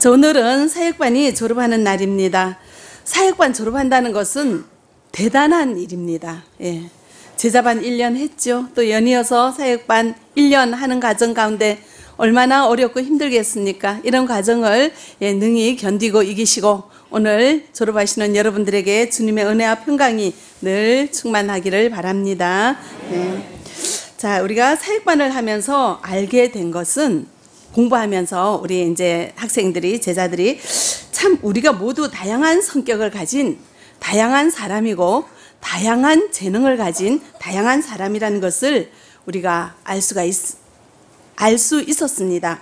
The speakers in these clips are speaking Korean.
자, 오늘은 사역반이 졸업하는 날입니다. 사역반 졸업한다는 것은 대단한 일입니다. 예. 제자반 1년 했죠. 또 연이어서 사역반 1년 하는 과정 가운데 얼마나 어렵고 힘들겠습니까? 이런 과정을 예, 능히 견디고 이기시고 오늘 졸업하시는 여러분들에게 주님의 은혜와 평강이 늘 충만하기를 바랍니다. 예. 자, 우리가 사역반을 하면서 알게 된 것은 공부하면서 우리 이제 학생들이 제자들이 참 우리가 모두 다양한 성격을 가진 다양한 사람이고 다양한 재능을 가진 다양한 사람이라는 것을 우리가 알 수가 있, 알 수 있었습니다.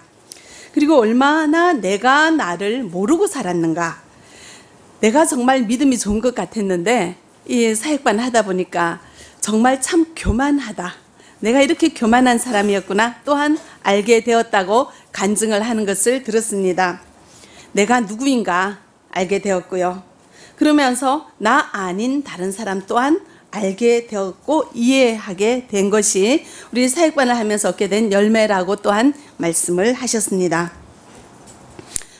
그리고 얼마나 내가 나를 모르고 살았는가. 내가 정말 믿음이 좋은 것 같았는데 이 사역반 하다 보니까 정말 참 교만하다. 내가 이렇게 교만한 사람이었구나 또한 알게 되었다고 간증을 하는 것을 들었습니다. 내가 누구인가 알게 되었고요. 그러면서 나 아닌 다른 사람 또한 알게 되었고 이해하게 된 것이 우리 사역반을 하면서 얻게 된 열매라고 또한 말씀을 하셨습니다.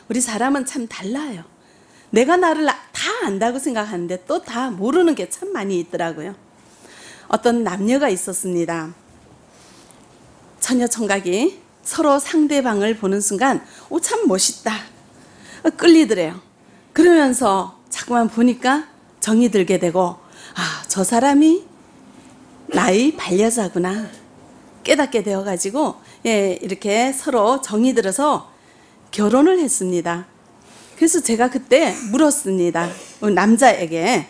우리 사람은 참 달라요. 내가 나를 다 안다고 생각하는데 또 다 모르는 게 참 많이 있더라고요. 어떤 남녀가 있었습니다. 처녀 청각이 서로 상대방을 보는 순간 오 참 멋있다 끌리더래요. 그러면서 자꾸만 보니까 정이 들게 되고 아 저 사람이 나의 반려자구나 깨닫게 되어가지고 예 이렇게 서로 정이 들어서 결혼을 했습니다. 그래서 제가 그때 물었습니다. 남자에게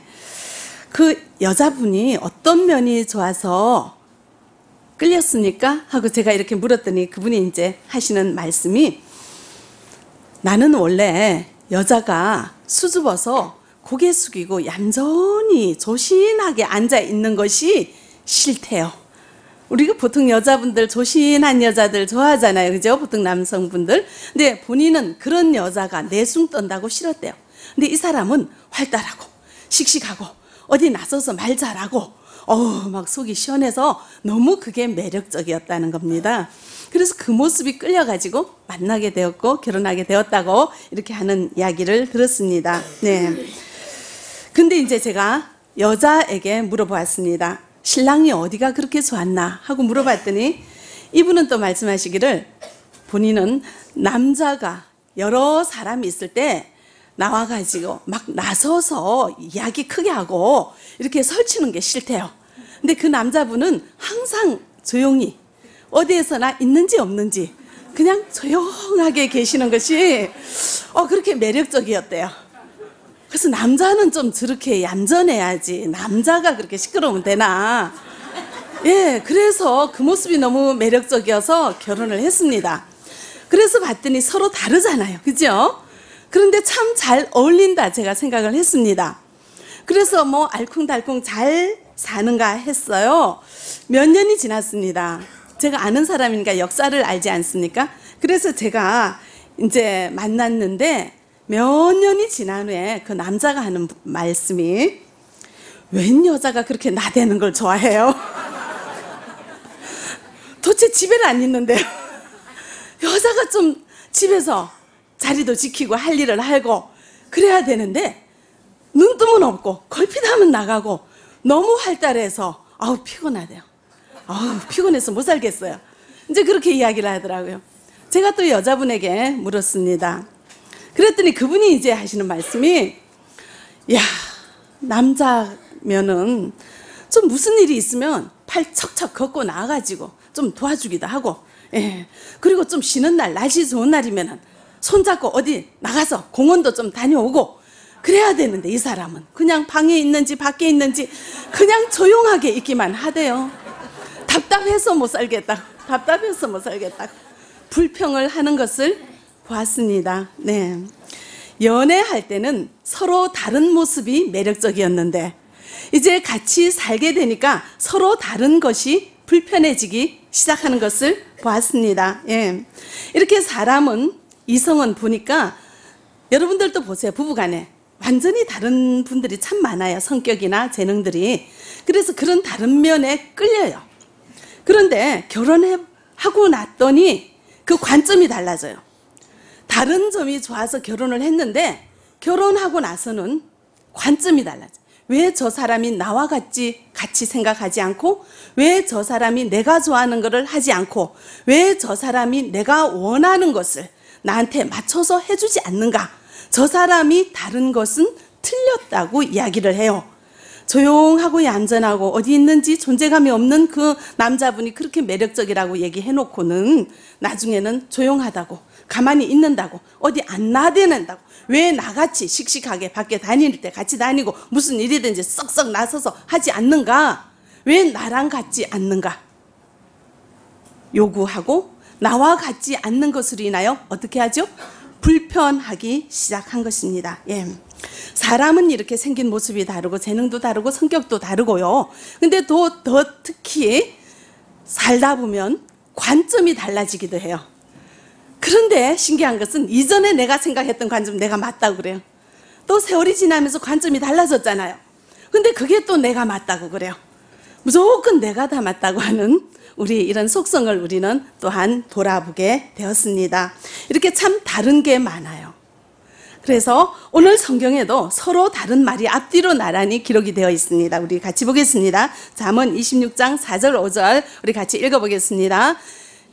그 여자분이 어떤 면이 좋아서 끌렸습니까? 하고 제가 이렇게 물었더니 그분이 이제 하시는 말씀이 나는 원래 여자가 수줍어서 고개 숙이고 얌전히 조신하게 앉아 있는 것이 싫대요. 우리가 보통 여자분들 조신한 여자들 좋아하잖아요. 그죠? 보통 남성분들. 근데 본인은 그런 여자가 내숭 떤다고 싫었대요. 근데 이 사람은 활달하고 씩씩하고 어디 나서서 말 잘하고 어우, 막 속이 시원해서 너무 그게 매력적이었다는 겁니다. 그래서 그 모습이 끌려가지고 만나게 되었고 결혼하게 되었다고 이렇게 하는 이야기를 들었습니다. 네. 근데 이제 제가 여자에게 물어보았습니다. 신랑이 어디가 그렇게 좋았나 하고 물어봤더니 이분은 또 말씀하시기를 본인은 남자가 여러 사람이 있을 때 나와가지고 막 나서서 이야기 크게 하고 이렇게 설치는 게 싫대요. 근데 그 남자분은 항상 조용히 어디에서나 있는지 없는지 그냥 조용하게 계시는 것이 어 그렇게 매력적이었대요. 그래서 남자는 좀 저렇게 얌전해야지 남자가 그렇게 시끄러우면 되나? 예, 그래서 그 모습이 너무 매력적이어서 결혼을 했습니다. 그래서 봤더니 서로 다르잖아요. 그죠? 그런데 참 잘 어울린다 제가 생각을 했습니다. 그래서 뭐 알콩달콩 잘 사는가 했어요. 몇 년이 지났습니다. 제가 아는 사람이니까 역사를 알지 않습니까? 그래서 제가 이제 만났는데 몇 년이 지난 후에 그 남자가 하는 말씀이 웬 여자가 그렇게 나대는 걸 좋아해요? 도대체 집에는 안 있는데요. 여자가 좀 집에서 자리도 지키고 할 일을 하고 그래야 되는데 눈뜨면 없고 걸핏하면 나가고 너무 활달해서 아우 피곤하대요. 아우 피곤해서 못 살겠어요. 이제 그렇게 이야기를 하더라고요. 제가 또 여자분에게 물었습니다. 그랬더니 그분이 이제 하시는 말씀이 야 남자면은 좀 무슨 일이 있으면 팔 척척 걷고 나가지고 좀 도와주기도 하고 예 그리고 좀 쉬는 날 날씨 좋은 날이면은 손잡고 어디 나가서 공원도 좀 다녀오고 그래야 되는데 이 사람은 그냥 방에 있는지 밖에 있는지 그냥 조용하게 있기만 하대요. 답답해서 못 살겠다. 답답해서 못 살겠다. 불평을 하는 것을 보았습니다. 네. 연애할 때는 서로 다른 모습이 매력적이었는데 이제 같이 살게 되니까 서로 다른 것이 불편해지기 시작하는 것을 보았습니다. 예. 이렇게 사람은 이성은 보니까 여러분들도 보세요. 부부간에 완전히 다른 분들이 참 많아요. 성격이나 재능들이. 그래서 그런 다른 면에 끌려요. 그런데 결혼하고 났더니 그 관점이 달라져요. 다른 점이 좋아서 결혼을 했는데 결혼하고 나서는 관점이 달라져. 왜저 사람이 나와 같이 같이 생각하지 않고 왜 저 사람이 내가 좋아하는 것을 하지 않고 왜 저 사람이 내가 원하는 것을 나한테 맞춰서 해주지 않는가? 저 사람이 다른 것은 틀렸다고 이야기를 해요. 조용하고 얌전하고 어디 있는지 존재감이 없는 그 남자분이 그렇게 매력적이라고 얘기해놓고는 나중에는 조용하다고 가만히 있는다고 어디 안 나대는다고 왜 나같이 씩씩하게 밖에 다닐 때 같이 다니고 무슨 일이든지 썩썩 나서서 하지 않는가 왜 나랑 같지 않는가 요구하고 나와 같지 않는 것으로 인하여 어떻게 하죠? 불편하기 시작한 것입니다. 예. 사람은 이렇게 생긴 모습이 다르고 재능도 다르고 성격도 다르고요. 근데 더, 더 특히 살다 보면 관점이 달라지기도 해요. 그런데 신기한 것은 이전에 내가 생각했던 관점 내가 맞다고 그래요. 또 세월이 지나면서 관점이 달라졌잖아요. 근데 그게 또 내가 맞다고 그래요. 무조건 내가 다 맞다고 하는 우리 이런 속성을 우리는 또한 돌아보게 되었습니다. 이렇게 참 다른 게 많아요. 그래서 오늘 성경에도 서로 다른 말이 앞뒤로 나란히 기록이 되어 있습니다. 우리 같이 보겠습니다. 잠언 26장 4절 5절 우리 같이 읽어보겠습니다.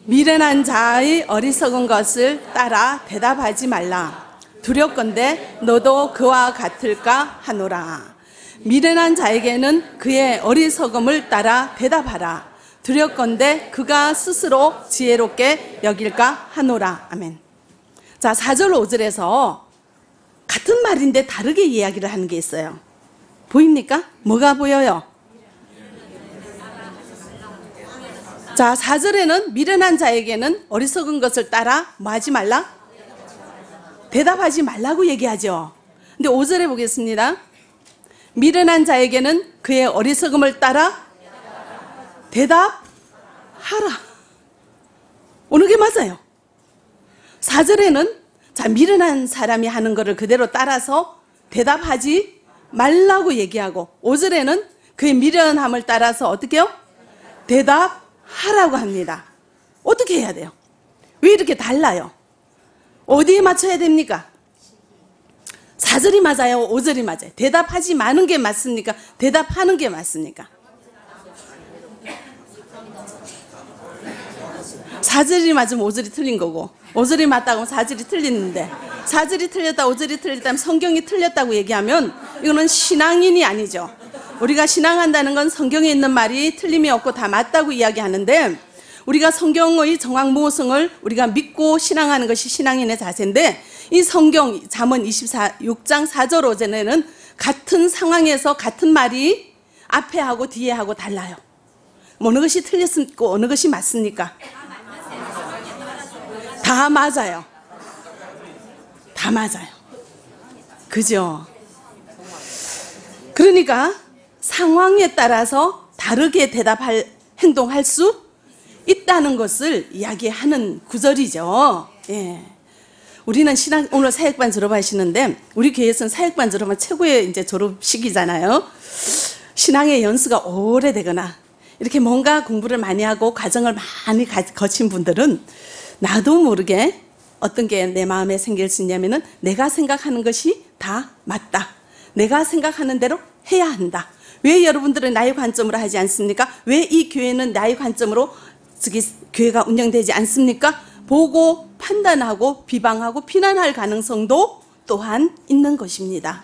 미련한 자의 어리석은 것을 따라 대답하지 말라. 두렵건대 너도 그와 같을까 하노라. 미련한 자에게는 그의 어리석음을 따라 대답하라. 두렵건대 그가 스스로 지혜롭게 여길까 하노라. 아멘. 자, 4절 5절에서 같은 말인데 다르게 이야기를 하는 게 있어요. 보입니까? 뭐가 보여요? 자, 4절에는 미련한 자에게는 어리석은 것을 따라 뭐 하지 말라? 대답하지 말라고 얘기하죠. 근데 5절에 보겠습니다. 미련한 자에게는 그의 어리석음을 따라 대답하라. 어느 게 맞아요? 4절에는 자, 미련한 사람이 하는 것을 그대로 따라서 대답하지 말라고 얘기하고 5절에는 그의 미련함을 따라서 어떻게 요 대답하라고 합니다. 어떻게 해야 돼요? 왜 이렇게 달라요? 어디에 맞춰야 됩니까? 4절이 맞아요? 5절이 맞아요? 대답하지 마는 게 맞습니까? 대답하는 게 맞습니까? 4절이 맞으면 5절이 틀린 거고 5절이 맞다고 하면 4절이 틀리는데 4절이 틀렸다 5절이 틀렸다면 성경이 틀렸다고 얘기하면 이거는 신앙인이 아니죠. 우리가 신앙한다는 건 성경에 있는 말이 틀림이 없고 다 맞다고 이야기하는데 우리가 성경의 정확 모성을 우리가 믿고 신앙하는 것이 신앙인의 자세인데 이 성경 잠언 24 6장 4절 5절에는 같은 상황에서 같은 말이 앞에 하고 뒤에 하고 달라요. 뭐 어느 것이 틀렸고 어느 것이 맞습니까? 다 맞아요. 다 맞아요. 그죠? 그러니까 상황에 따라서 다르게 대답할, 행동할 수 있다는 것을 이야기하는 구절이죠. 예. 우리는 신학, 오늘 사역반 졸업하시는데, 우리 교회에서는 사역반 졸업은 최고의 이제 졸업식이잖아요. 신앙의 연수가 오래되거나, 이렇게 뭔가 공부를 많이 하고 과정을 많이 거친 분들은 나도 모르게 어떤 게 내 마음에 생길 수 있냐면은 내가 생각하는 것이 다 맞다. 내가 생각하는 대로 해야 한다. 왜 여러분들은 나의 관점으로 하지 않습니까? 왜 이 교회는 나의 관점으로 저기 교회가 운영되지 않습니까? 보고 판단하고 비방하고 비난할 가능성도 또한 있는 것입니다.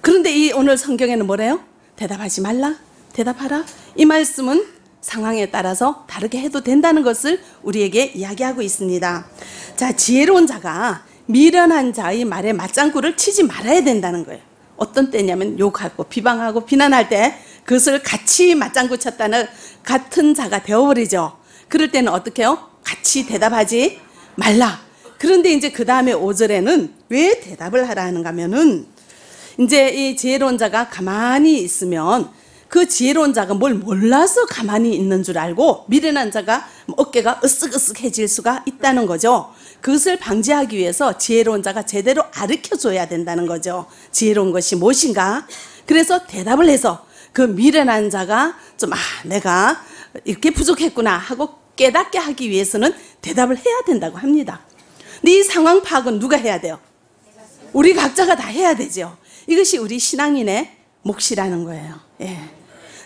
그런데 이 오늘 성경에는 뭐래요? 대답하지 말라. 대답하라. 이 말씀은 상황에 따라서 다르게 해도 된다는 것을 우리에게 이야기하고 있습니다. 자, 지혜로운 자가 미련한 자의 말에 맞장구를 치지 말아야 된다는 거예요. 어떤 때냐면 욕하고 비방하고 비난할 때 그것을 같이 맞장구 쳤다는 같은 자가 되어버리죠. 그럴 때는 어떻게 해요? 같이 대답하지 말라. 그런데 이제 그 다음에 5절에는 왜 대답을 하라 하는가 하면은 이제 이 지혜로운 자가 가만히 있으면 그 지혜로운 자가 뭘 몰라서 가만히 있는 줄 알고 미련한 자가 어깨가 으쓱으쓱해질 수가 있다는 거죠. 그것을 방지하기 위해서 지혜로운 자가 제대로 가르쳐 줘야 된다는 거죠. 지혜로운 것이 무엇인가? 그래서 대답을 해서 그 미련한 자가 좀, 아, 내가 이렇게 부족했구나 하고 깨닫게 하기 위해서는 대답을 해야 된다고 합니다. 근데 이 상황 파악은 누가 해야 돼요? 우리 각자가 다 해야 되죠. 이것이 우리 신앙인의 몫이라는 거예요. 예.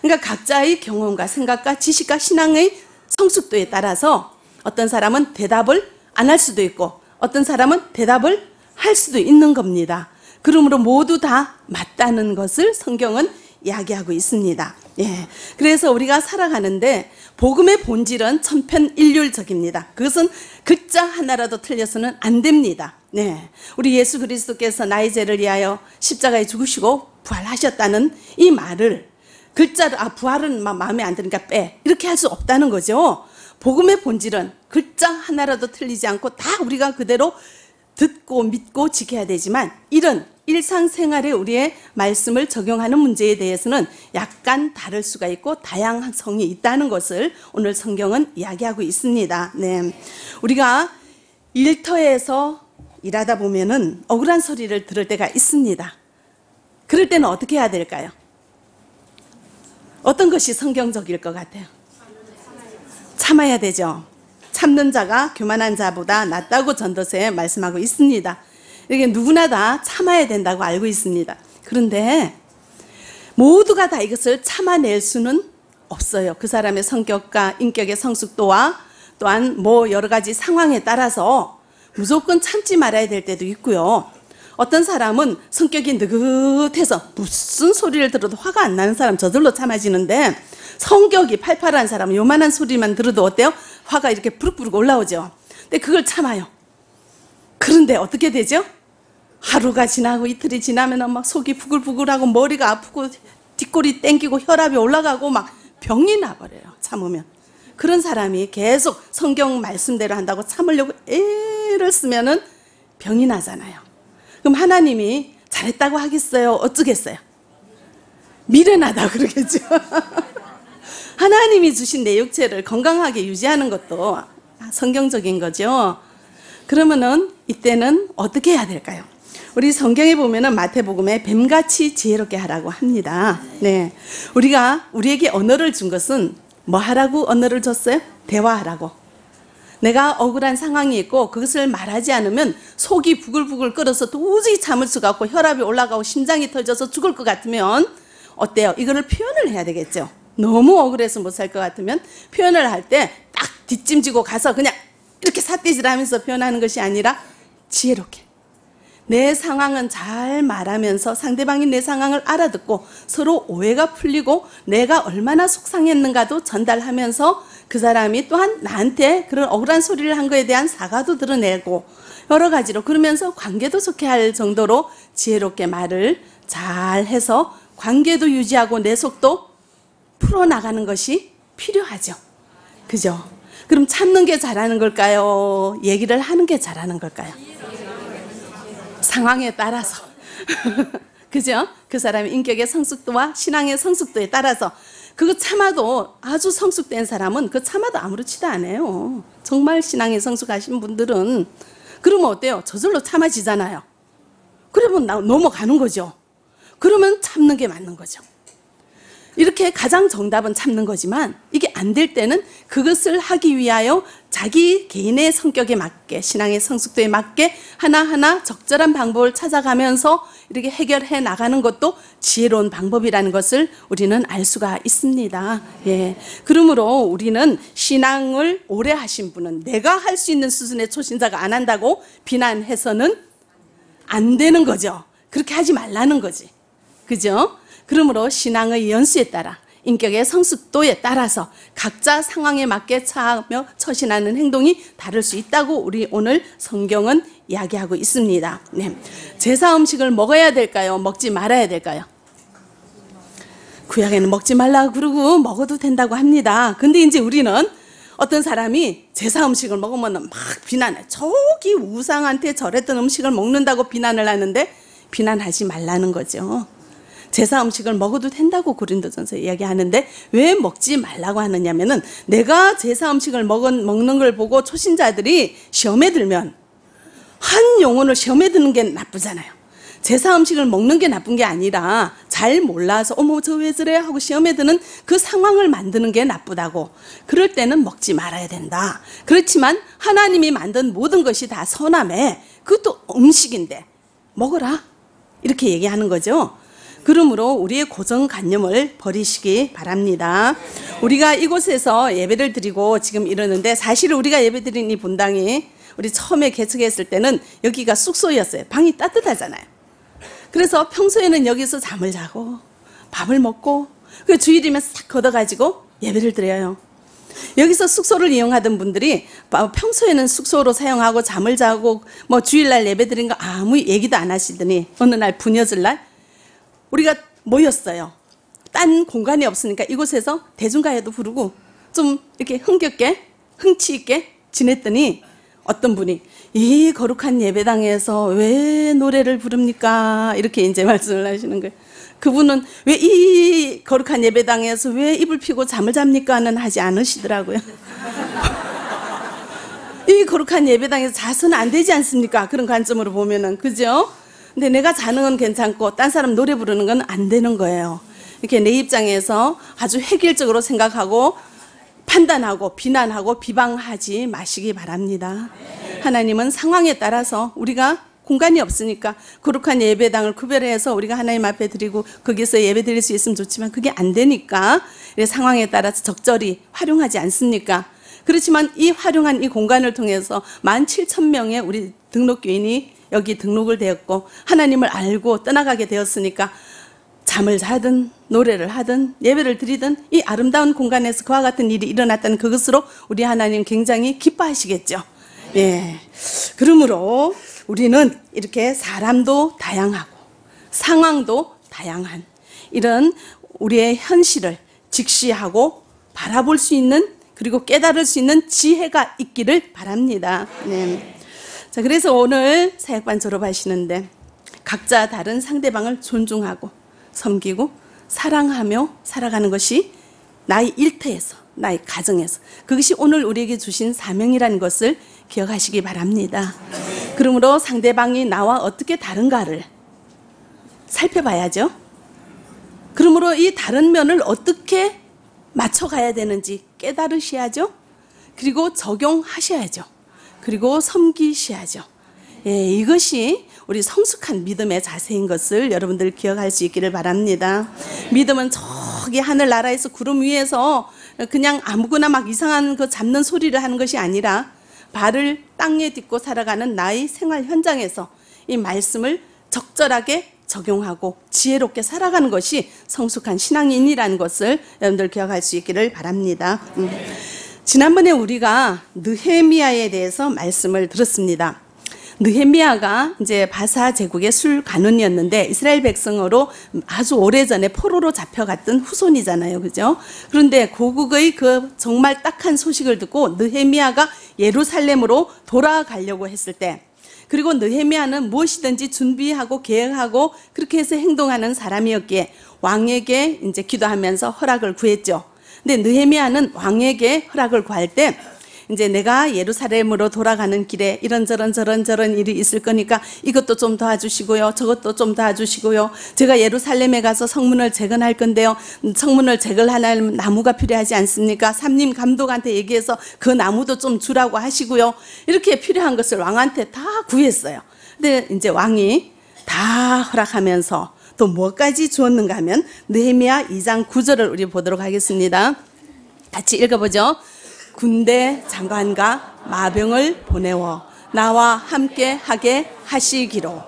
그러니까 각자의 경험과 생각과 지식과 신앙의 성숙도에 따라서 어떤 사람은 대답을 안 할 수도 있고 어떤 사람은 대답을 할 수도 있는 겁니다. 그러므로 모두 다 맞다는 것을 성경은 이야기하고 있습니다. 예. 그래서 우리가 살아가는데 복음의 본질은 천편일률적입니다. 그것은 글자 하나라도 틀려서는 안 됩니다. 네. 우리 예수 그리스도께서 나의 죄를 위하여 십자가에 죽으시고 부활하셨다는 이 말을 글자를 아 부활은 마, 마음에 안 드니까 빼 이렇게 할 수 없다는 거죠. 복음의 본질은 글자 하나라도 틀리지 않고 다 우리가 그대로 듣고 믿고 지켜야 되지만 이런 일상생활에 우리의 말씀을 적용하는 문제에 대해서는 약간 다를 수가 있고 다양성이 있다는 것을 오늘 성경은 이야기하고 있습니다. 네. 우리가 일터에서 일하다 보면은 억울한 소리를 들을 때가 있습니다. 그럴 때는 어떻게 해야 될까요? 어떤 것이 성경적일 것 같아요? 참아야 되죠. 참는 자가 교만한 자보다 낫다고 전도서에 말씀하고 있습니다. 이게 누구나 다 참아야 된다고 알고 있습니다. 그런데 모두가 다 이것을 참아낼 수는 없어요. 그 사람의 성격과 인격의 성숙도와 또한 뭐 여러 가지 상황에 따라서 무조건 참지 말아야 될 때도 있고요. 어떤 사람은 성격이 느긋해서 무슨 소리를 들어도 화가 안 나는 사람 저절로 참아지는데 성격이 팔팔한 사람 요만한 소리만 들어도 어때요? 화가 이렇게 부룩부룩 올라오죠. 근데 그걸 참아요. 그런데 어떻게 되죠? 하루가 지나고 이틀이 지나면 막 속이 부글부글하고 머리가 아프고 뒷골이 땡기고 혈압이 올라가고 막 병이 나버려요. 참으면. 그런 사람이 계속 성경 말씀대로 한다고 참으려고 애를 쓰면은 병이 나잖아요. 그럼 하나님이 잘했다고 하겠어요? 어쩌겠어요? 미련하다 그러겠죠. 하나님이 주신 내 육체를 건강하게 유지하는 것도 성경적인 거죠. 그러면은 이때는 어떻게 해야 될까요? 우리 성경에 보면은 마태복음에 뱀같이 지혜롭게 하라고 합니다. 네. 우리가 우리에게 언어를 준 것은 뭐 하라고 언어를 줬어요? 대화하라고. 내가 억울한 상황이 있고 그것을 말하지 않으면 속이 부글부글 끓어서 도저히 참을 수가 없고 혈압이 올라가고 심장이 터져서 죽을 것 같으면 어때요? 이거를 표현을 해야 되겠죠. 너무 억울해서 못 살 것 같으면 표현을 할 때 딱 뒷짐지고 가서 그냥 이렇게 삿대질 하면서 표현하는 것이 아니라 지혜롭게. 내 상황은 잘 말하면서 상대방이 내 상황을 알아듣고 서로 오해가 풀리고 내가 얼마나 속상했는가도 전달하면서 그 사람이 또한 나한테 그런 억울한 소리를 한 거에 대한 사과도 드러내고 여러 가지로 그러면서 관계도 좋게 할 정도로 지혜롭게 말을 잘 해서 관계도 유지하고 내 속도 풀어나가는 것이 필요하죠. 그죠? 그럼 참는 게 잘하는 걸까요? 얘기를 하는 게 잘하는 걸까요? 상황에 따라서. 그죠? 그 사람의 인격의 성숙도와 신앙의 성숙도에 따라서 그거 참아도 아주 성숙된 사람은 그 참아도 아무렇지도 않아요. 정말 신앙에 성숙하신 분들은 그러면 어때요? 저절로 참아지잖아요. 그러면 넘어가는 거죠. 그러면 참는 게 맞는 거죠. 이렇게 가장 정답은 참는 거지만 이게 안 될 때는 그것을 하기 위하여 자기 개인의 성격에 맞게 신앙의 성숙도에 맞게 하나하나 적절한 방법을 찾아가면서 이렇게 해결해 나가는 것도 지혜로운 방법이라는 것을 우리는 알 수가 있습니다. 예. 그러므로 우리는 신앙을 오래 하신 분은 내가 할 수 있는 수준의 초신자가 안 한다고 비난해서는 안 되는 거죠. 그렇게 하지 말라는 거지. 그죠? 그러므로 신앙의 연수에 따라 인격의 성숙도에 따라서 각자 상황에 맞게 차하며 처신하는 행동이 다를 수 있다고 우리 오늘 성경은 이야기하고 있습니다. 네. 제사 음식을 먹어야 될까요? 먹지 말아야 될까요? 구약에는 먹지 말라고 그러고 먹어도 된다고 합니다. 근데 이제 우리는 어떤 사람이 제사 음식을 먹으면 막 비난해. 저기 우상한테 절했던 음식을 먹는다고 비난을 하는데 비난하지 말라는 거죠. 제사 음식을 먹어도 된다고 고린도전서 이야기하는데 왜 먹지 말라고 하느냐면은 내가 제사 음식을 먹은, 먹는 걸 보고 초신자들이 시험에 들면 한 영혼을 시험에 드는 게 나쁘잖아요. 제사 음식을 먹는 게 나쁜 게 아니라 잘 몰라서 어머 저 왜 저래? 하고 시험에 드는 그 상황을 만드는 게 나쁘다고. 그럴 때는 먹지 말아야 된다. 그렇지만 하나님이 만든 모든 것이 다 선함에 그것도 음식인데 먹어라. 이렇게 얘기하는 거죠 그러므로 우리의 고정관념을 버리시기 바랍니다. 우리가 이곳에서 예배를 드리고 지금 이러는데 사실 우리가 예배 드린 이 분당이 우리 처음에 개척했을 때는 여기가 숙소였어요. 방이 따뜻하잖아요. 그래서 평소에는 여기서 잠을 자고 밥을 먹고 그 주일이면 싹 걷어가지고 예배를 드려요. 여기서 숙소를 이용하던 분들이 평소에는 숙소로 사용하고 잠을 자고 뭐 주일날 예배 드린 거 아무 얘기도 안 하시더니 어느 날 분여질 날 우리가 모였어요. 딴 공간이 없으니까 이곳에서 대중가요도 부르고 좀 이렇게 흥겹게 흥치 있게 지냈더니 어떤 분이 이 거룩한 예배당에서 왜 노래를 부릅니까? 이렇게 이제 말씀을 하시는 거예요. 그분은 왜 이 거룩한 예배당에서 왜 입을 피고 잠을 잡니까는 하지 않으시더라고요. 이 거룩한 예배당에서 자서는 안 되지 않습니까? 그런 관점으로 보면은 그죠? 근데 내가 자는 건 괜찮고 딴 사람 노래 부르는 건 안 되는 거예요. 이렇게 내 입장에서 아주 획일적으로 생각하고 판단하고 비난하고 비방하지 마시기 바랍니다. 하나님은 상황에 따라서 우리가 공간이 없으니까 거룩한 예배당을 구별해서 우리가 하나님 앞에 드리고 거기서 예배 드릴 수 있으면 좋지만 그게 안 되니까 상황에 따라서 적절히 활용하지 않습니까? 그렇지만 이 활용한 이 공간을 통해서 만 칠천 명의 우리 등록교인이 여기 등록을 되었고 하나님을 알고 떠나가게 되었으니까 잠을 자든 노래를 하든 예배를 드리든 이 아름다운 공간에서 그와 같은 일이 일어났다는 그것으로 우리 하나님 굉장히 기뻐하시겠죠. 예. 그러므로 우리는 이렇게 사람도 다양하고 상황도 다양한 이런 우리의 현실을 직시하고 바라볼 수 있는 그리고 깨달을 수 있는 지혜가 있기를 바랍니다. 네. 자, 그래서 오늘 사역반 졸업하시는데 각자 다른 상대방을 존중하고 섬기고 사랑하며 살아가는 것이 나의 일터에서 나의 가정에서 그것이 오늘 우리에게 주신 사명이라는 것을 기억하시기 바랍니다. 그러므로 상대방이 나와 어떻게 다른가를 살펴봐야죠. 그러므로 이 다른 면을 어떻게 맞춰가야 되는지 깨달으셔야죠. 그리고 적용하셔야죠. 그리고 섬기셔야죠. 예, 이것이 우리 성숙한 믿음의 자세인 것을 여러분들 기억할 수 있기를 바랍니다. 믿음은 저기 하늘 나라에서 구름 위에서 그냥 아무거나 막 이상한 그 잡는 소리를 하는 것이 아니라 발을 땅에 딛고 살아가는 나의 생활 현장에서 이 말씀을 적절하게 적용하고 지혜롭게 살아가는 것이 성숙한 신앙인이라는 것을 여러분들 기억할 수 있기를 바랍니다. 음. 지난번에 우리가 느헤미야에 대해서 말씀을 들었습니다. 느헤미야가 이제 바사 제국의 술 가문이었는데 이스라엘 백성으로 아주 오래전에 포로로 잡혀갔던 후손이잖아요. 그죠? 그런데 고국의 그 정말 딱한 소식을 듣고 느헤미야가 예루살렘으로 돌아가려고 했을 때 그리고 느헤미야는 무엇이든지 준비하고 계획하고 그렇게 해서 행동하는 사람이었기에 왕에게 이제 기도하면서 허락을 구했죠. 근데 느헤미야는 왕에게 허락을 구할 때 이제 내가 예루살렘으로 돌아가는 길에 이런저런 저런저런 일이 있을 거니까 이것도 좀 도와주시고요. 저것도 좀 도와주시고요. 제가 예루살렘에 가서 성문을 재건할 건데요. 성문을 재건하려면 나무가 필요하지 않습니까? 삼림 감독한테 얘기해서 그 나무도 좀 주라고 하시고요. 이렇게 필요한 것을 왕한테 다 구했어요. 근데 이제 왕이 다 허락하면서 또 뭐까지 주었는가 하면 느헤미야 2장 9절을 우리 보도록 하겠습니다. 같이 읽어보죠. 군대 장관과 마병을 보내워 나와 함께 하게 하시기로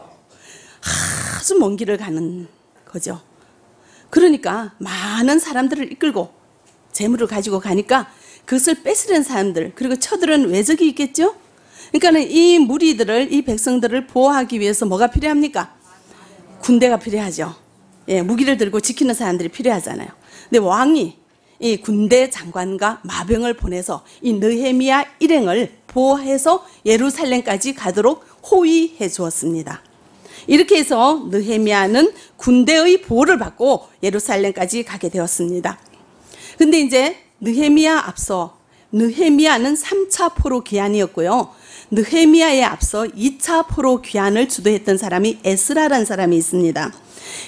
아주 먼 길을 가는 거죠. 그러니까 많은 사람들을 이끌고 재물을 가지고 가니까 그것을 뺏으려는 사람들 그리고 처들은 외적이 있겠죠. 그러니까는 이 무리들을 이 백성들을 보호하기 위해서 뭐가 필요합니까? 군대가 필요하죠. 예, 무기를 들고 지키는 사람들이 필요하잖아요. 근데 왕이 이 군대 장관과 마병을 보내서 이 느헤미야 일행을 보호해서 예루살렘까지 가도록 호위해 주었습니다. 이렇게 해서 느헤미야는 군대의 보호를 받고 예루살렘까지 가게 되었습니다. 근데 이제 느헤미야 앞서 느헤미야는 3차 포로 기한이었고요. 느헤미야에 앞서 2차 포로 귀환을 주도했던 사람이 에스라라는 사람이 있습니다.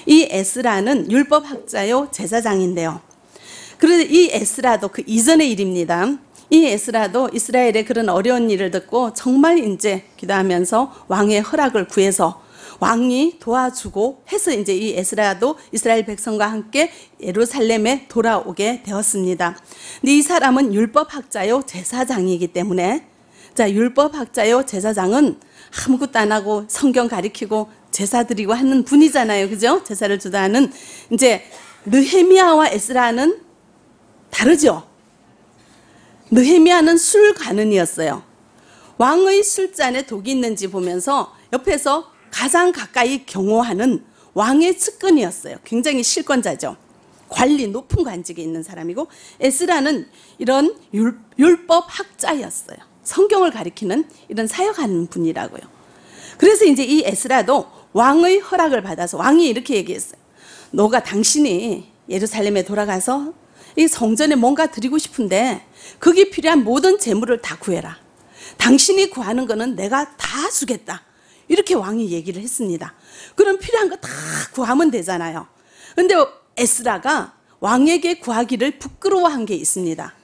이 에스라는 율법학자요 제사장인데요. 그런데 이 에스라도 그 이전의 일입니다. 이 에스라도 이스라엘의 그런 어려운 일을 듣고 정말 이제 기도하면서 왕의 허락을 구해서 왕이 도와주고 해서 이제 이 에스라도 이스라엘 백성과 함께 예루살렘에 돌아오게 되었습니다. 근데 이 사람은 율법학자요 제사장이기 때문에 자 율법 학자요 제사장은 아무것도 안 하고 성경 가리키고 제사 드리고 하는 분이잖아요, 그죠? 제사를 주도하는 이제 느헤미야와 에스라는 다르죠. 느헤미야는 술 가는이었어요. 왕의 술잔에 독이 있는지 보면서 옆에서 가장 가까이 경호하는 왕의 측근이었어요. 굉장히 실권자죠. 관리 높은 관직에 있는 사람이고 에스라는 이런 율, 율법 학자였어요. 성경을 가리키는 이런 사역하는 분이라고요. 그래서 이제 이 에스라도 왕의 허락을 받아서 왕이 이렇게 얘기했어요. 너가 당신이 예루살렘에 돌아가서 이 성전에 뭔가 드리고 싶은데 거기 필요한 모든 재물을 다 구해라. 당신이 구하는 거는 내가 다 주겠다. 이렇게 왕이 얘기를 했습니다. 그럼 필요한 거 다 구하면 되잖아요. 근데 에스라가 왕에게 구하기를 부끄러워한 게 있습니다.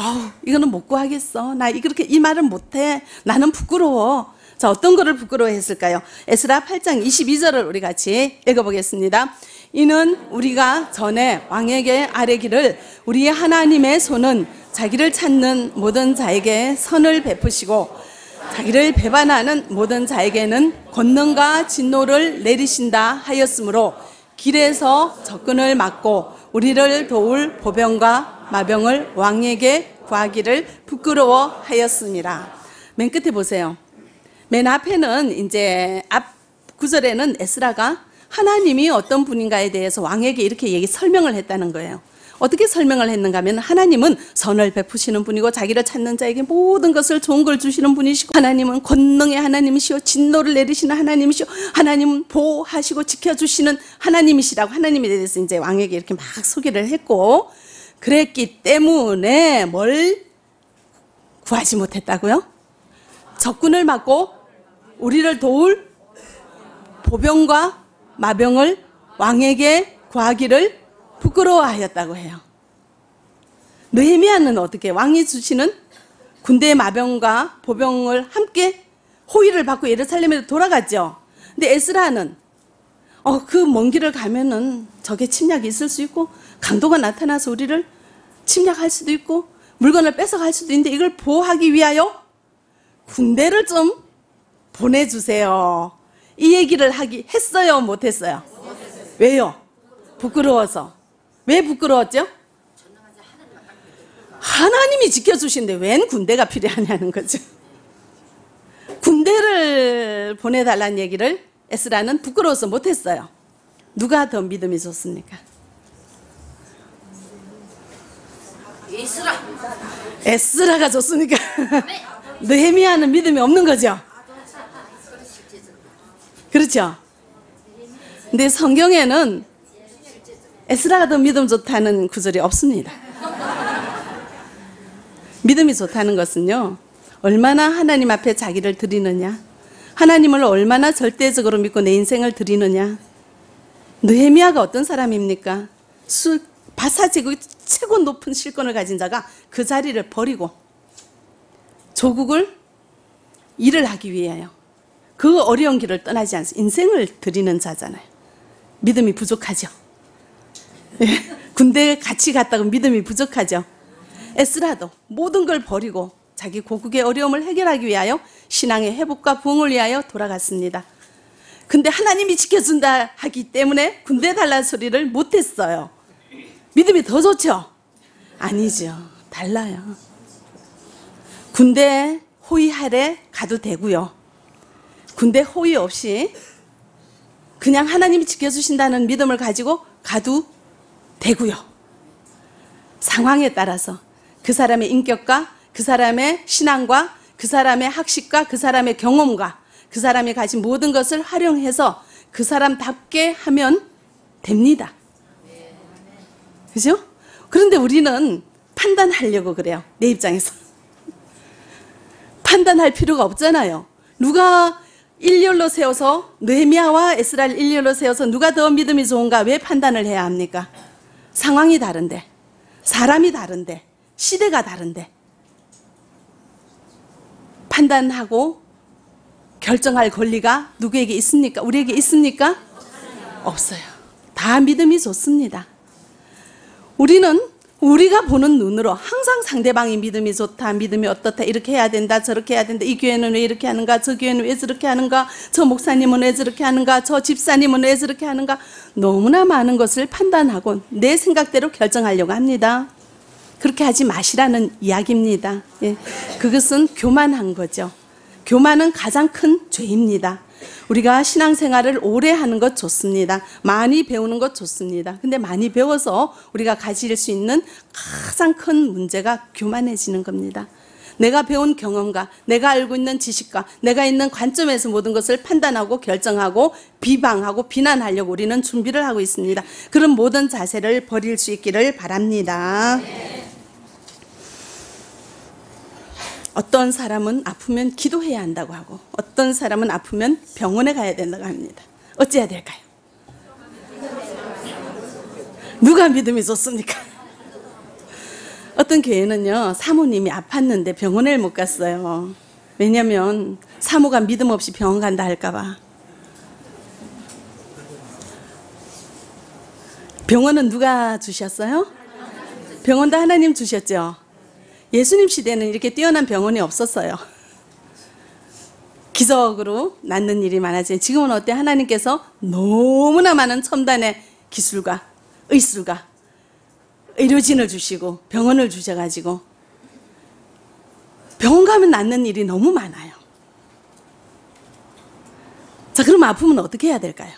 아우, 이거는 못 구하겠어. 나 이렇게 이 말은 못 해. 나는 부끄러워. 자, 어떤 거를 부끄러워했을까요? 에스라 8장 22절을 우리 같이 읽어보겠습니다. 이는 우리가 전에 왕에게 아뢰기를 우리 하나님의 손은 자기를 찾는 모든 자에게 선을 베푸시고 자기를 배반하는 모든 자에게는 권능과 진노를 내리신다 하였으므로 길에서 접근을 막고 우리를 도울 보병과 마병을 왕에게 구하기를 부끄러워하였습니다. 맨 끝에 보세요. 맨 앞에는 이제 앞 구절에는 에스라가 하나님이 어떤 분인가에 대해서 왕에게 이렇게 얘기 설명을 했다는 거예요. 어떻게 설명을 했는가 하면 하나님은 선을 베푸시는 분이고 자기를 찾는 자에게 모든 것을 좋은 걸 주시는 분이시고 하나님은 권능의 하나님이시오 진노를 내리시는 하나님이시오 하나님은 보호하시고 지켜주시는 하나님이시라고 하나님에 대해서 이제 왕에게 이렇게 막 소개를 했고 그랬기 때문에 뭘 구하지 못했다고요? 적군을 막고 우리를 도울 보병과 마병을 왕에게 구하기를 부끄러워하였다고 해요. 느헤미야는 어떻게 왕이 주시는 군대 마병과 보병을 함께 호의를 받고 예루살렘에 돌아갔죠. 근데 에스라는 어, 그 먼 길을 가면은 적의 침략이 있을 수 있고 강도가 나타나서 우리를 침략할 수도 있고 물건을 뺏어갈 수도 있는데 이걸 보호하기 위하여 군대를 좀 보내주세요. 이 얘기를 하기 했어요, 못했어요? 왜요? 부끄러워서. 왜 부끄러웠죠? 하나님이 지켜주신데 웬 군대가 필요하냐는 거죠. 군대를 보내달라는 얘기를 에스라는 부끄러워서 못했어요. 누가 더 믿음이 좋습니까? 에스라 에스라가 좋습니까? 느헤미야는 믿음이 없는 거죠. 그렇죠? 근데 성경에는 에스라가 더 믿음 좋다는 구절이 없습니다. 믿음이 좋다는 것은요, 얼마나 하나님 앞에 자기를 드리느냐, 하나님을 얼마나 절대적으로 믿고 내 인생을 드리느냐. 느헤미야가 어떤 사람입니까? 수, 바사지구 최고 높은 실권을 가진 자가 그 자리를 버리고 조국을 일을 하기 위하여 그 어려운 길을 떠나지 않습니다. 인생을 드리는 자잖아요. 믿음이 부족하죠. 예, 군대에 같이 갔다고 믿음이 부족하죠. 에스라도 모든 걸 버리고 자기 고국의 어려움을 해결하기 위하여 신앙의 회복과 부흥을 위하여 돌아갔습니다. 근데 하나님이 지켜준다 하기 때문에 군대 달라 소리를 못했어요. 믿음이 더 좋죠? 아니죠. 달라요. 군대 호위하래 가도 되고요. 군대 호위 없이 그냥 하나님이 지켜주신다는 믿음을 가지고 가도 되고요. 상황에 따라서 그 사람의 인격과 그 사람의 신앙과 그 사람의 학식과 그 사람의 경험과 그 사람이 가진 모든 것을 활용해서 그 사람답게 하면 됩니다. 그죠? 그런데 우리는 판단하려고 그래요. 내 입장에서. 판단할 필요가 없잖아요. 누가 일렬로 세워서 느헤미야와 에스라를 일렬로 세워서 누가 더 믿음이 좋은가 왜 판단을 해야 합니까? 상황이 다른데, 사람이 다른데, 시대가 다른데 판단하고 결정할 권리가 누구에게 있습니까? 우리에게 있습니까? 없어요. 다 믿음이 좋습니다. 우리는 우리가 보는 눈으로 항상 상대방이 믿음이 좋다, 믿음이 어떻다, 이렇게 해야 된다, 저렇게 해야 된다, 이 교회는 왜 이렇게 하는가, 저 교회는 왜 저렇게 하는가, 저 목사님은 왜 저렇게 하는가, 저 집사님은 왜 저렇게 하는가, 너무나 많은 것을 판단하고 내 생각대로 결정하려고 합니다. 그렇게 하지 마시라는 이야기입니다. 예. 그것은 교만한 거죠. 교만은 가장 큰 죄입니다. 우리가 신앙생활을 오래 하는 것 좋습니다. 많이 배우는 것 좋습니다. 근데 많이 배워서 우리가 가질 수 있는 가장 큰 문제가 교만해지는 겁니다. 내가 배운 경험과 내가 알고 있는 지식과 내가 있는 관점에서 모든 것을 판단하고 결정하고 비방하고 비난하려고 우리는 준비를 하고 있습니다. 그런 모든 자세를 버릴 수 있기를 바랍니다. 어떤 사람은 아프면 기도해야 한다고 하고 어떤 사람은 아프면 병원에 가야 된다고 합니다. 어찌해야 될까요? 누가 믿음이 좋습니까? 어떤 교회는요 사모님이 아팠는데 병원을 못 갔어요. 왜냐하면 사모가 믿음 없이 병원 간다 할까봐. 병원은 누가 주셨어요? 병원도 하나님 주셨죠. 예수님 시대는 이렇게 뛰어난 병원이 없었어요. 기적으로 낫는 일이 많아지요 지금은 어때? 하나님께서 너무나 많은 첨단의 기술과 의술과 의료진을 주시고 병원을 주셔가지고 병원 가면 낫는 일이 너무 많아요. 자, 그럼 아프면 어떻게 해야 될까요?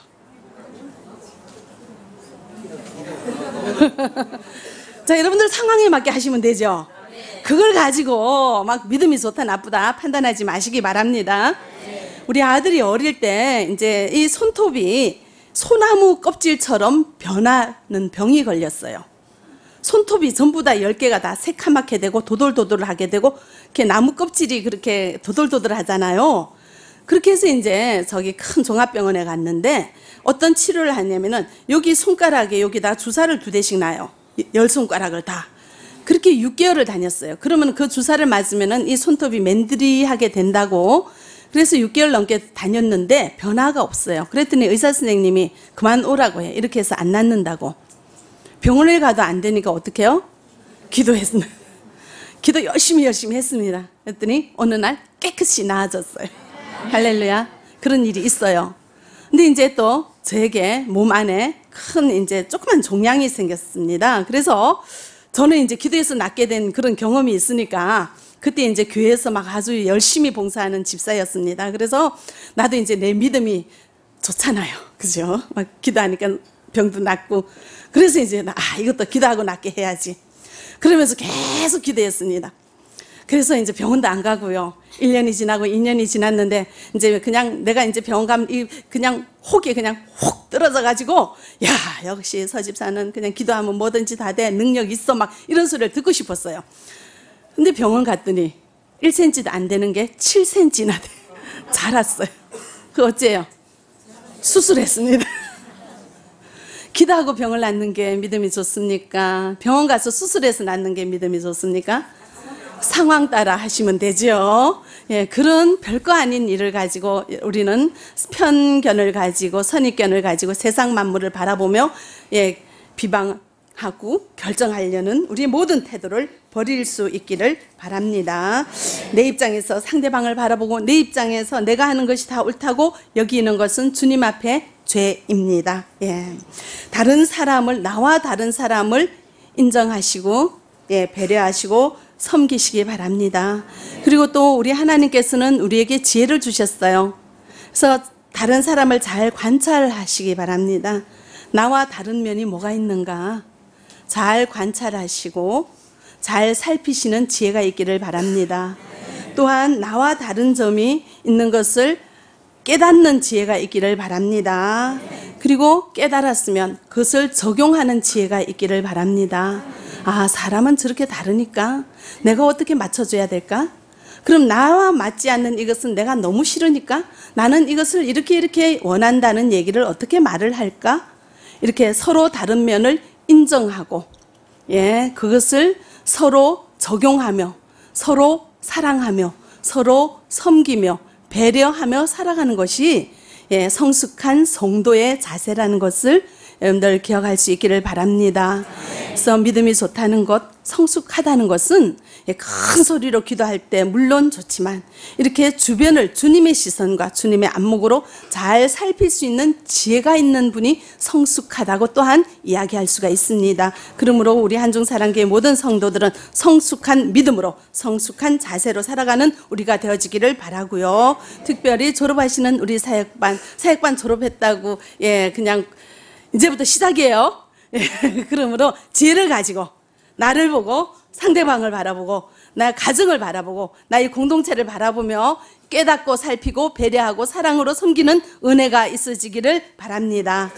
자, 여러분들 상황에 맞게 하시면 되죠. 그걸 가지고 막 믿음이 좋다 나쁘다 판단하지 마시기 바랍니다. 우리 아들이 어릴 때 이제 이 손톱이 소나무 껍질처럼 변하는 병이 걸렸어요. 손톱이 전부 다 10개가 다 새카맣게 되고 도돌도돌하게 되고 이렇게 나무 껍질이 그렇게 도돌도돌 하잖아요. 그렇게 해서 이제 저기 큰 종합병원에 갔는데 어떤 치료를 하냐면은 여기 손가락에 여기다 주사를 두 대씩 놔요. 열 손가락을 다. 그렇게 6개월을 다녔어요. 그러면 그 주사를 맞으면은 이 손톱이 맨들이하게 된다고 그래서 6개월 넘게 다녔는데 변화가 없어요. 그랬더니 의사 선생님이 그만 오라고 해. 이렇게 해서 안 낫는다고. 병원을 가도 안 되니까 어떻게 해요? 기도했습니다. 기도 열심히 열심히 했습니다. 그랬더니 어느 날 깨끗이 나아졌어요. 할렐루야. 그런 일이 있어요. 근데 이제 또 저에게 몸 안에 큰 이제 조그만 종양이 생겼습니다. 그래서 저는 이제 기도해서 낫게 된 그런 경험이 있으니까 그때 이제 교회에서 막 아주 열심히 봉사하는 집사였습니다. 그래서 나도 이제 내 믿음이 좋잖아요. 그죠? 막 기도하니까 병도 낫고. 그래서 이제 나, 아, 이것도 기도하고 낫게 해야지. 그러면서 계속 기도했습니다. 그래서 이제 병원도 안 가고요. 1년이 지나고 2년이 지났는데 이제 그냥 내가 이제 병원 가면 이 그냥 혹이 그냥 혹 떨어져 가지고 야, 역시 서집사는 그냥 기도하면 뭐든지 다 돼. 능력 있어. 막 이런 소리를 듣고 싶었어요. 근데 병원 갔더니 1cm도 안 되는 게 7cm나 돼. 자랐어요. 그 어째요? 수술했습니다. 기도하고 병을 낫는 게 믿음이 좋습니까? 병원 가서 수술해서 낫는 게 믿음이 좋습니까? 상황 따라 하시면 되죠. 예, 그런 별거 아닌 일을 가지고 우리는 편견을 가지고 선입견을 가지고 세상 만물을 바라보며 예, 비방하고 결정하려는 우리의 모든 태도를 버릴 수 있기를 바랍니다. 내 입장에서 상대방을 바라보고 내 입장에서 내가 하는 것이 다 옳다고 여기는 것은 주님 앞에 죄입니다. 예. 다른 사람을 나와 다른 사람을 인정하시고 예, 배려하시고 섬기시기 바랍니다. 그리고 또 우리 하나님께서는 우리에게 지혜를 주셨어요. 그래서 다른 사람을 잘 관찰하시기 바랍니다. 나와 다른 면이 뭐가 있는가 잘 관찰하시고 잘 살피시는 지혜가 있기를 바랍니다. 또한 나와 다른 점이 있는 것을 깨닫는 지혜가 있기를 바랍니다. 그리고 깨달았으면 그것을 적용하는 지혜가 있기를 바랍니다. 아, 사람은 저렇게 다르니까 내가 어떻게 맞춰줘야 될까? 그럼 나와 맞지 않는 이것은 내가 너무 싫으니까 나는 이것을 이렇게 이렇게 원한다는 얘기를 어떻게 말을 할까? 이렇게 서로 다른 면을 인정하고 예, 그것을 서로 적용하며 서로 사랑하며 서로 섬기며 배려하며 살아가는 것이 예, 성숙한 성도의 자세라는 것을 여러분들 기억할 수 있기를 바랍니다. 그래서 믿음이 좋다는 것, 성숙하다는 것은 예, 큰 소리로 기도할 때 물론 좋지만 이렇게 주변을 주님의 시선과 주님의 안목으로 잘 살필 수 있는 지혜가 있는 분이 성숙하다고 또한 이야기할 수가 있습니다. 그러므로 우리 한중사랑교회 모든 성도들은 성숙한 믿음으로 성숙한 자세로 살아가는 우리가 되어지기를 바라고요. 특별히 졸업하시는 우리 사역반, 사역반 졸업했다고 예, 그냥 이제부터 시작이에요. 예, 그러므로 지혜를 가지고 나를 보고 상대방을 바라보고 나 가정을 바라보고 나의 공동체를 바라보며 깨닫고 살피고 배려하고 사랑으로 섬기는 은혜가 있어지기를 바랍니다.